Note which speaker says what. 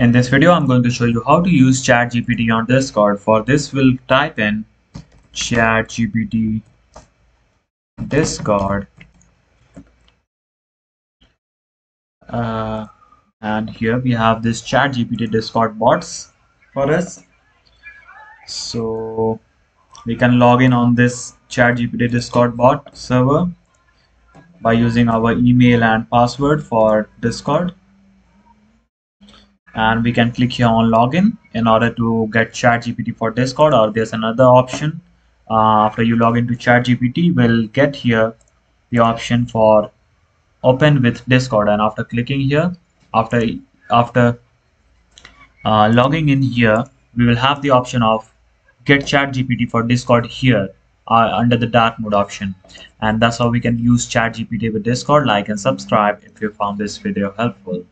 Speaker 1: In this video, I'm going to show you how to use ChatGPT on Discord. For this, we'll type in ChatGPT Discord. Uh, and here we have this ChatGPT Discord bots for us. So we can log in on this ChatGPT Discord bot server by using our email and password for Discord and we can click here on login in order to get ChatGPT for Discord or there's another option. Uh, after you log into ChatGPT we'll get here the option for open with Discord. And after clicking here after after uh, logging in here we will have the option of get ChatGPT for Discord here uh, under the dark mode option. And that's how we can use ChatGPT with Discord. Like and subscribe if you found this video helpful